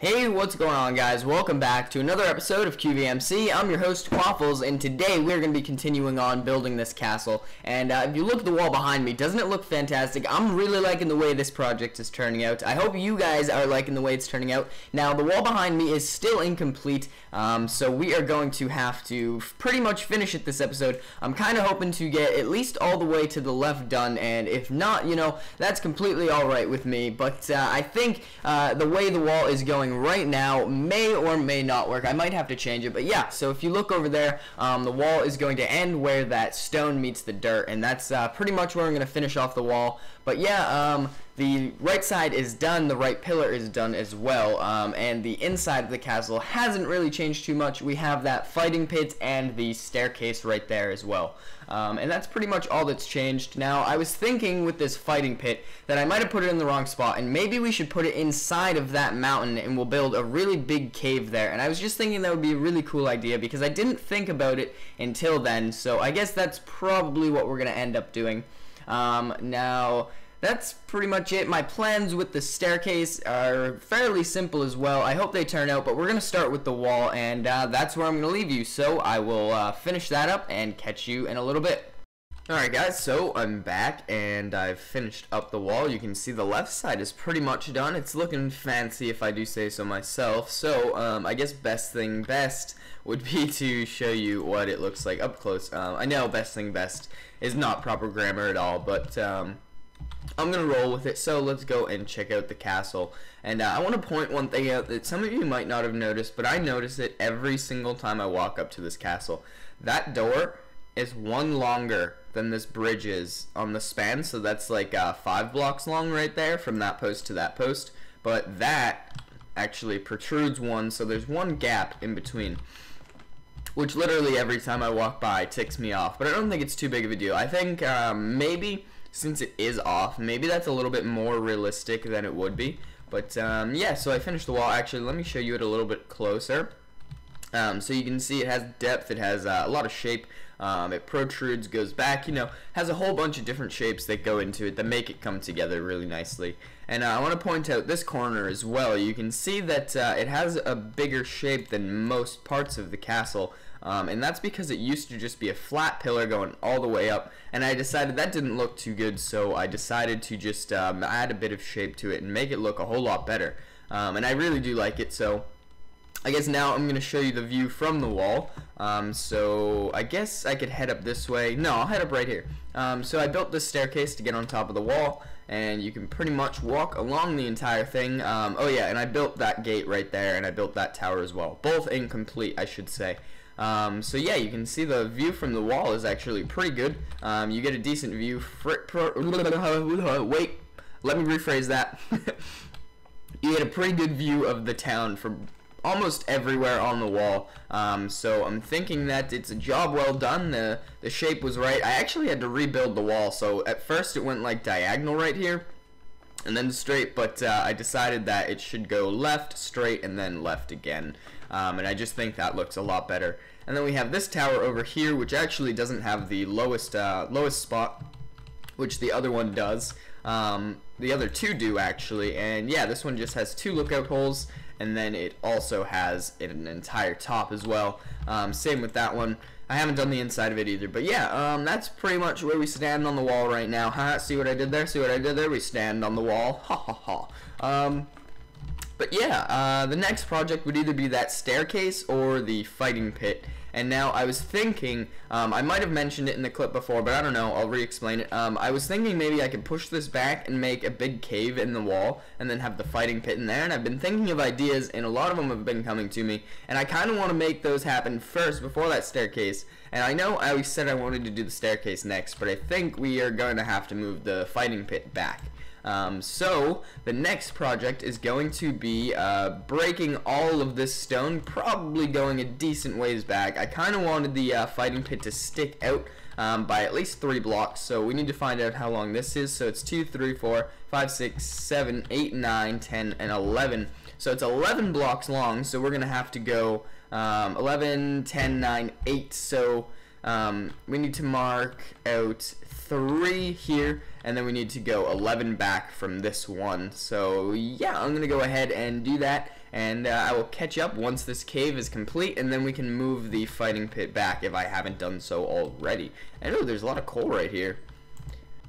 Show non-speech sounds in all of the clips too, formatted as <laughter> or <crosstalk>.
Hey, what's going on guys? Welcome back to another episode of QVMC. I'm your host, Quafflez, and today we're going to be continuing on building this castle. And uh, if you look at the wall behind me, doesn't it look fantastic? I'm really liking the way this project is turning out. I hope you guys are liking the way it's turning out. Now, the wall behind me is still incomplete, um, so we are going to have to pretty much finish it this episode. I'm kind of hoping to get at least all the way to the left done, and if not, you know, that's completely alright with me. But uh, I think uh, the way the wall is going right now may or may not work. I might have to change it, but yeah. So if you look over there, um, the wall is going to end where that stone meets the dirt, and that's uh, pretty much where I'm going to finish off the wall. But yeah, um, the right side is done, the right pillar is done as well, um, and the inside of the castle hasn't really changed too much. We have that fighting pit and the staircase right there as well. Um, and that's pretty much all that's changed. Now, I was thinking with this fighting pit that I might have put it in the wrong spot, and maybe we should put it inside of that mountain and we'll build a really big cave there. And I was just thinking that would be a really cool idea because I didn't think about it until then, so I guess that's probably what we're going to end up doing. Um, now, that's pretty much it. My plans with the staircase are fairly simple as well. I hope they turn out, but we're going to start with the wall, and uh, that's where I'm going to leave you. So I will uh, finish that up and catch you in a little bit. Alright guys, so I'm back and I've finished up the wall. You can see the left side is pretty much done. It's looking fancy if I do say so myself. So um, I guess best thing best would be <laughs> to show you what it looks like up close. Um, I know best thing best is not proper grammar at all, but um, I'm gonna roll with it. So let's go and check out the castle. And uh, I want to point one thing out that some of you might not have noticed, but I notice it every single time I walk up to this castle. That door is one longer than this bridge is on the span. So that's like uh, five blocks long right there from that post to that post. But that actually protrudes one, so there's one gap in between which literally every time I walk by ticks me off. But I don't think it's too big of a deal. I think um, maybe since it is off, maybe that's a little bit more realistic than it would be. But um, yeah, so I finished the wall. Actually, let me show you it a little bit closer. Um, so you can see it has depth, it has uh, a lot of shape, um, it protrudes, goes back, you know, has a whole bunch of different shapes that go into it that make it come together really nicely. And uh, I want to point out this corner as well. You can see that uh, it has a bigger shape than most parts of the castle. Um, and that's because it used to just be a flat pillar going all the way up and I decided that didn't look too good so I decided to just um, add a bit of shape to it and make it look a whole lot better um, and I really do like it so I guess now I'm going to show you the view from the wall. Um, so I guess I could head up this way. No, I'll head up right here. Um, so I built this staircase to get on top of the wall, and you can pretty much walk along the entire thing. Um, oh yeah, and I built that gate right there, and I built that tower as well. Both incomplete, I should say. Um, so yeah, you can see the view from the wall is actually pretty good. Um, you get a decent view. <laughs> Wait, let me rephrase that. <laughs> you get a pretty good view of the town from almost everywhere on the wall. Um, so I'm thinking that it's a job well done. The, the shape was right. I actually had to rebuild the wall. So at first it went like diagonal right here and then straight, but uh, I decided that it should go left, straight, and then left again. Um, and I just think that looks a lot better. And then we have this tower over here, which actually doesn't have the lowest uh, lowest spot, which the other one does. Um, the other two do actually, and yeah, this one just has two lookout holes, and then it also has an entire top as well. Um, same with that one. I haven't done the inside of it either, but yeah, um, that's pretty much where we stand on the wall right now. Ha, see what I did there? See what I did there? We stand on the wall. Ha ha ha. Um, but yeah, uh, the next project would either be that staircase or the fighting pit. And now I was thinking, um, I might have mentioned it in the clip before, but I don't know, I'll re-explain it. Um, I was thinking maybe I could push this back and make a big cave in the wall, and then have the fighting pit in there. And I've been thinking of ideas, and a lot of them have been coming to me. And I kind of want to make those happen first, before that staircase. And I know I always said I wanted to do the staircase next, but I think we are going to have to move the fighting pit back. Um, so the next project is going to be uh, breaking all of this stone, probably going a decent ways back. I kind of wanted the uh, fighting pit to stick out um, by at least three blocks, so we need to find out how long this is. So it's 2, 3, 4, 5, 6, 7, 8, 9, 10, and 11. So it's 11 blocks long, so we're going to have to go um, 11, 10, 9, 8. So um, we need to mark out three here, and then we need to go 11 back from this one. So yeah, I'm gonna go ahead and do that, and uh, I will catch up once this cave is complete, and then we can move the fighting pit back if I haven't done so already. I know there's a lot of coal right here.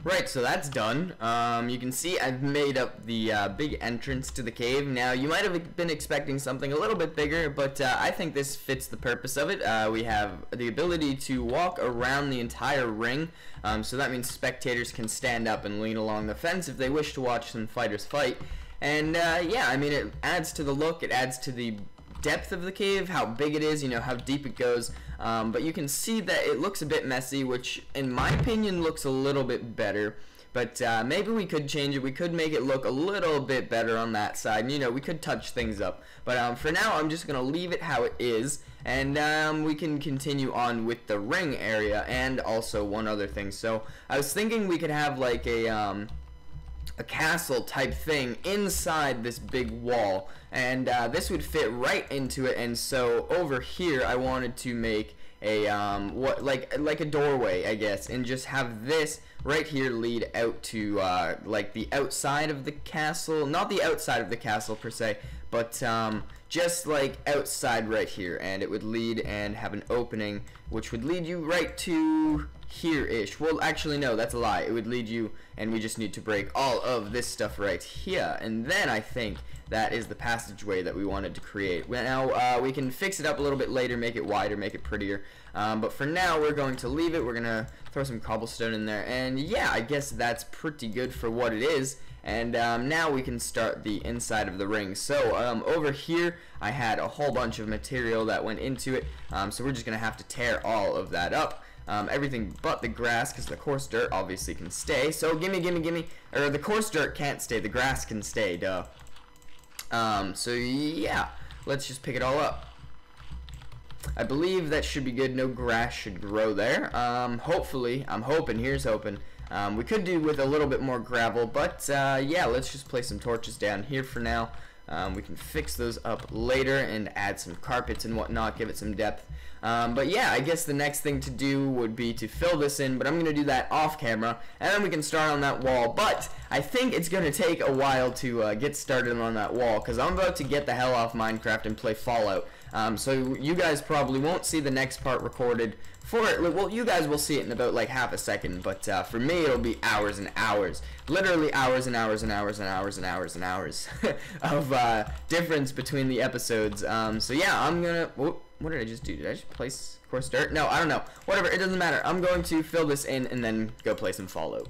Right, so that's done. Um, you can see I've made up the uh, big entrance to the cave. Now, you might have been expecting something a little bit bigger, but uh, I think this fits the purpose of it. Uh, we have the ability to walk around the entire ring, um, so that means spectators can stand up and lean along the fence if they wish to watch some fighters fight. And uh, yeah, I mean, it adds to the look, it adds to the depth of the cave, how big it is, you know, how deep it goes. Um, but you can see that it looks a bit messy, which in my opinion looks a little bit better. But uh, maybe we could change it. We could make it look a little bit better on that side. You know, we could touch things up. But um, for now, I'm just going to leave it how it is. And um, we can continue on with the ring area and also one other thing. So I was thinking we could have like a... Um, a castle type thing inside this big wall and uh, this would fit right into it and so over here I wanted to make a um, what like like a doorway I guess and just have this right here lead out to uh, like the outside of the castle not the outside of the castle per se but um, just like outside right here and it would lead and have an opening which would lead you right to here-ish. Well, actually, no, that's a lie. It would lead you, and we just need to break all of this stuff right here. And then I think that is the passageway that we wanted to create. Now, uh, we can fix it up a little bit later, make it wider, make it prettier. Um, but for now, we're going to leave it. We're going to throw some cobblestone in there. And yeah, I guess that's pretty good for what it is. And um, now we can start the inside of the ring. So um, over here, I had a whole bunch of material that went into it. Um, so we're just going to have to tear all of that up um, everything but the grass because the coarse dirt obviously can stay. So gimme, gimme, gimme, or the coarse dirt can't stay, the grass can stay, duh. Um, so yeah, let's just pick it all up. I believe that should be good. No grass should grow there. Um, hopefully, I'm hoping, here's hoping. Um, we could do with a little bit more gravel, but uh, yeah, let's just place some torches down here for now. Um, we can fix those up later and add some carpets and whatnot, give it some depth. Um, but yeah, I guess the next thing to do would be to fill this in, but I'm going to do that off camera, and then we can start on that wall. But I think it's going to take a while to uh, get started on that wall, because I'm about to get the hell off Minecraft and play Fallout. Um, so you guys probably won't see the next part recorded for it. Well, you guys will see it in about like half a second, but uh, for me it'll be hours and hours, literally hours and hours and hours and hours and hours and hours <laughs> of uh, difference between the episodes. Um, so yeah, I'm gonna. Whoop, what did I just do? Did I just place coarse dirt? No, I don't know. Whatever, it doesn't matter. I'm going to fill this in and then go play some Fallout.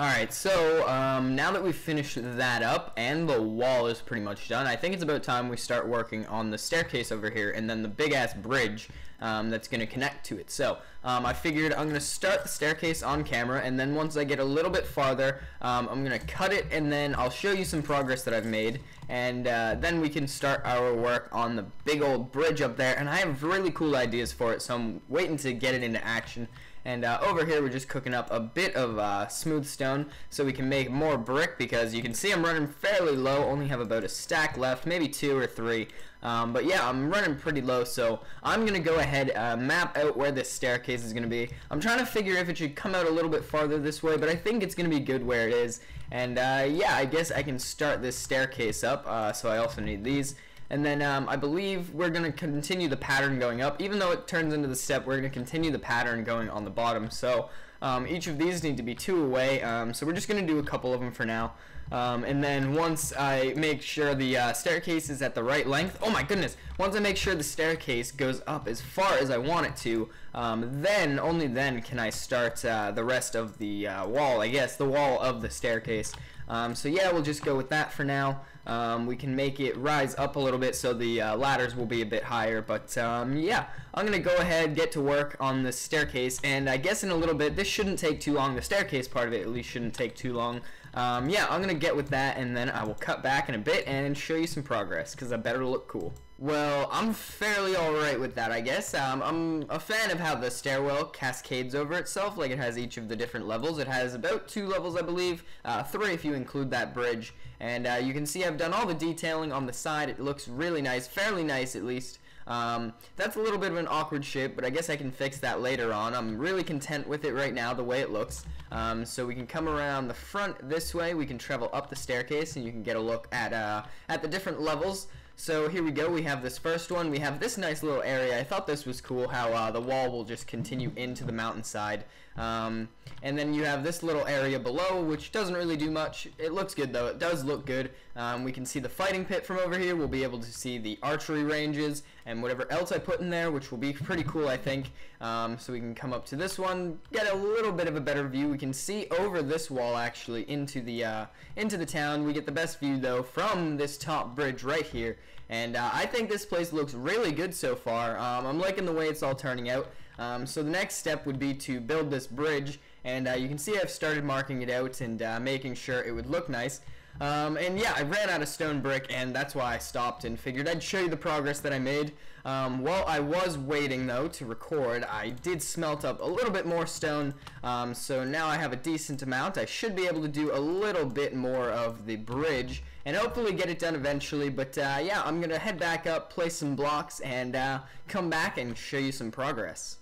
Alright, so um, now that we've finished that up and the wall is pretty much done, I think it's about time we start working on the staircase over here and then the big ass bridge um, that's going to connect to it. So um, I figured I'm going to start the staircase on camera and then once I get a little bit farther, um, I'm going to cut it and then I'll show you some progress that I've made and uh, then we can start our work on the big old bridge up there and I have really cool ideas for it so I'm waiting to get it into action. And uh, over here we're just cooking up a bit of uh, smooth stone so we can make more brick because you can see I'm running fairly low, only have about a stack left, maybe two or three. Um, but yeah, I'm running pretty low, so I'm going to go ahead uh, map out where this staircase is going to be. I'm trying to figure if it should come out a little bit farther this way, but I think it's going to be good where it is. And uh, yeah, I guess I can start this staircase up, uh, so I also need these. And then um, I believe we're going to continue the pattern going up. Even though it turns into the step, we're going to continue the pattern going on the bottom. So um, each of these need to be two away. Um, so we're just going to do a couple of them for now. Um, and then once I make sure the uh, staircase is at the right length, oh my goodness, once I make sure the staircase goes up as far as I want it to, um, then, only then can I start uh, the rest of the uh, wall, I guess, the wall of the staircase. Um, so yeah, we'll just go with that for now. Um, we can make it rise up a little bit so the uh, ladders will be a bit higher. But um, yeah, I'm going to go ahead, get to work on the staircase. And I guess in a little bit, this shouldn't take too long. The staircase part of it at least shouldn't take too long. Um, yeah, I'm going to get with that and then I will cut back in a bit and show you some progress because I better look cool. Well, I'm fairly alright with that, I guess. Um, I'm a fan of how the stairwell cascades over itself, like it has each of the different levels. It has about two levels, I believe, uh, three if you include that bridge. And uh, you can see I've done all the detailing on the side. It looks really nice, fairly nice at least. Um, that's a little bit of an awkward shape, but I guess I can fix that later on. I'm really content with it right now, the way it looks. Um, so we can come around the front this way. We can travel up the staircase, and you can get a look at uh, at the different levels. So here we go, we have this first one, we have this nice little area, I thought this was cool how uh, the wall will just continue into the mountainside, um, and then you have this little area below, which doesn't really do much, it looks good though, it does look good, um, we can see the fighting pit from over here, we'll be able to see the archery ranges, and whatever else I put in there, which will be pretty cool I think, um, so we can come up to this one, get a little bit of a better view, we can see over this wall actually into the, uh, into the town, we get the best view though from this top bridge right here, and uh, I think this place looks really good so far. Um, I'm liking the way it's all turning out. Um, so the next step would be to build this bridge. And uh, you can see I've started marking it out and uh, making sure it would look nice. Um, and yeah, I ran out of stone brick, and that's why I stopped and figured I'd show you the progress that I made. Um, while I was waiting, though, to record, I did smelt up a little bit more stone, um, so now I have a decent amount. I should be able to do a little bit more of the bridge, and hopefully get it done eventually, but uh, yeah, I'm going to head back up, place some blocks, and uh, come back and show you some progress.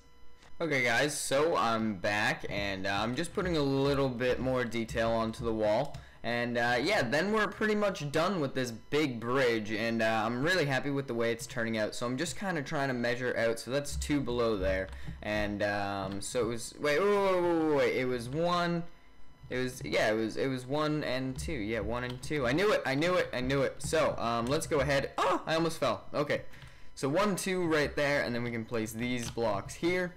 Okay guys, so I'm back, and uh, I'm just putting a little bit more detail onto the wall. And uh, yeah, then we're pretty much done with this big bridge, and uh, I'm really happy with the way it's turning out. So I'm just kind of trying to measure out. So that's two below there, and um, so it was. Wait, wait, wait, wait, wait, it was one. It was yeah, it was it was one and two. Yeah, one and two. I knew it. I knew it. I knew it. So um, let's go ahead. Oh, I almost fell. Okay, so one, two right there, and then we can place these blocks here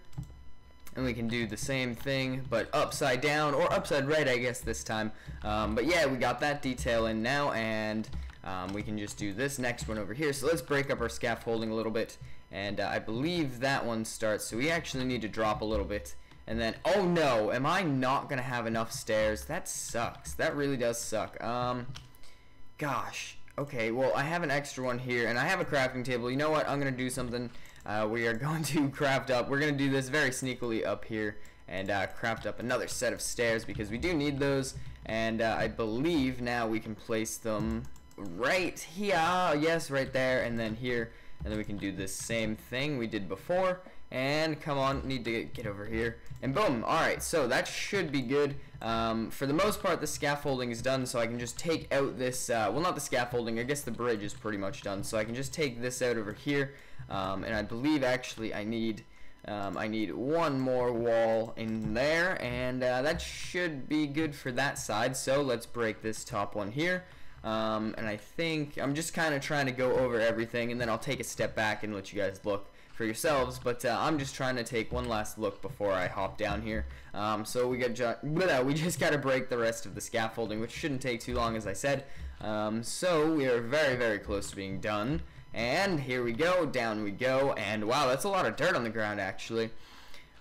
and we can do the same thing but upside down or upside right I guess this time. Um, but yeah we got that detail in now and um, we can just do this next one over here. So let's break up our scaffolding a little bit and uh, I believe that one starts so we actually need to drop a little bit. And then oh no am I not gonna have enough stairs? That sucks. That really does suck. Um gosh. Okay well I have an extra one here and I have a crafting table. You know what? I'm gonna do something uh, we are <laughs> going to craft up, we're going to do this very sneakily up here and uh, craft up another set of stairs because we do need those. And uh, I believe now we can place them right here, yes right there and then here. And then we can do the same thing we did before. And come on need to get over here. And boom alright so that should be good. Um, for the most part the scaffolding is done so I can just take out this uh, well not the scaffolding I guess the bridge is pretty much done. So I can just take this out over here um, and I believe actually I need um, I need one more wall in there and uh, that should be good for that side. So let's break this top one here. Um, and I think I'm just kind of trying to go over everything and then I'll take a step back and let you guys look for yourselves. But uh, I'm just trying to take one last look before I hop down here. Um, so we got ju we <laughs> just got to break the rest of the scaffolding which shouldn't take too long as I said. Um, so we are very very close to being done and here we go, down we go, and wow, that's a lot of dirt on the ground actually.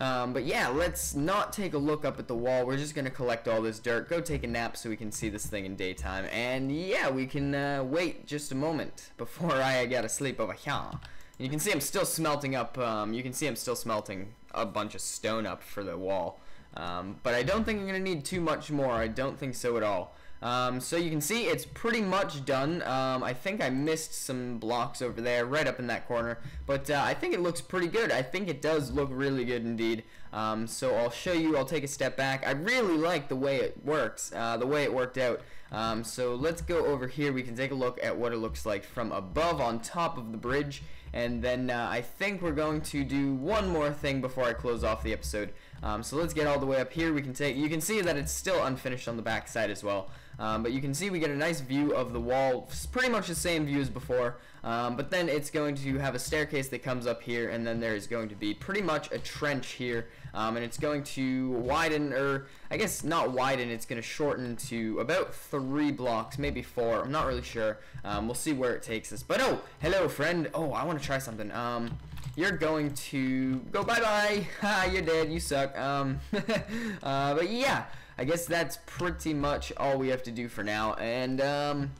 Um, but yeah, let's not take a look up at the wall. We're just going to collect all this dirt, go take a nap so we can see this thing in daytime. And yeah, we can uh, wait just a moment <laughs> before I get to sleep over here. And you can see I'm still smelting up, um, you can see I'm still smelting a bunch of stone up for the wall. Um, but I don't think I'm going to need too much more. I don't think so at all. Um, so you can see it's pretty much done. Um, I think I missed some blocks over there, right up in that corner. But uh, I think it looks pretty good. I think it does look really good indeed. Um, so I'll show you, I'll take a step back. I really like the way it works, uh, the way it worked out. Um, so let's go over here. We can take a look at what it looks like from above on top of the bridge. And then uh, I think we're going to do one more thing before I close off the episode. Um, so let's get all the way up here. We can take. You can see that it's still unfinished on the back side as well. Um, but you can see we get a nice view of the wall, pretty much the same view as before. Um, but then it's going to have a staircase that comes up here, and then there is going to be pretty much a trench here, um, and it's going to widen, or I guess not widen, it's going to shorten to about three blocks, maybe four. I'm not really sure. Um, we'll see where it takes us. But oh, hello friend. Oh, I want to try something. Um, you're going to go bye bye. <laughs> Ha, you're dead. You suck. Um, <laughs> uh, but yeah, I guess that's pretty much all we have to do for now. And um,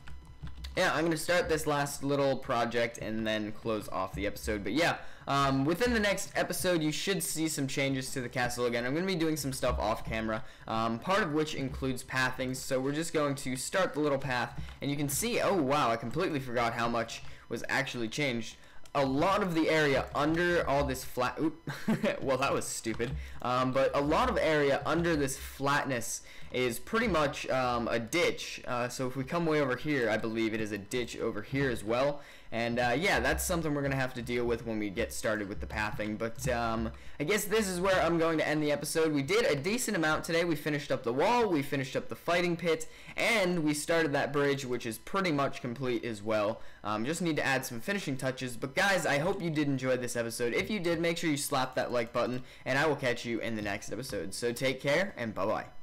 yeah, I'm going to start this last little project and then close off the episode. But yeah, um, within the next episode, you should see some changes to the castle again. I'm going to be doing some stuff off camera, um, part of which includes pathing. So we're just going to start the little path, and you can see, oh wow, I completely forgot how much was actually changed. A lot of the area under all this flat. Oop, <laughs> well, that was stupid. Um, but a lot of area under this flatness is pretty much um, a ditch. Uh, so if we come way over here, I believe it is a ditch over here as well. And uh, yeah, that's something we're going to have to deal with when we get started with the pathing. But um, I guess this is where I'm going to end the episode. We did a decent amount today. We finished up the wall, we finished up the fighting pit, and we started that bridge, which is pretty much complete as well. Um, just need to add some finishing touches. But guys, I hope you did enjoy this episode. If you did, make sure you slap that like button, and I will catch you in the next episode. So take care, and bye-bye.